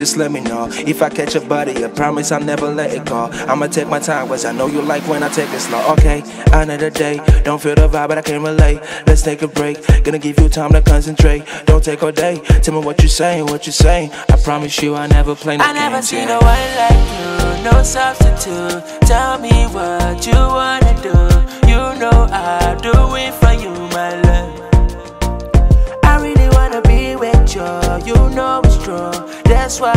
Just let me know if I catch a body. I promise I'll never let it go. I'ma take my time, cause I know you like when I take it slow. Okay, another day. Don't feel the vibe, but I can relate. Let's take a break. Gonna give you time to concentrate. Don't take all day. Tell me what you're saying, what you're saying. I promise you I never play no I never games. seen yeah. no one like you, no substitute. Tell me what you wanna do. You know I'll do it for you, my love. I really wanna be with you, you know it's true. That's why.